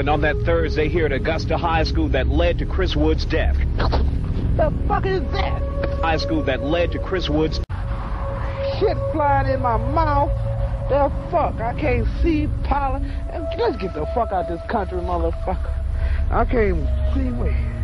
happened on that Thursday here at Augusta High School that led to Chris Wood's death. The fuck is that? High school that led to Chris Wood's Shit flying in my mouth. The fuck? I can't see pollen. Let's get the fuck out of this country, motherfucker. I can't see where.